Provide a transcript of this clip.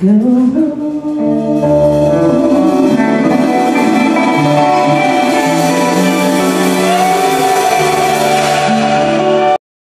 go.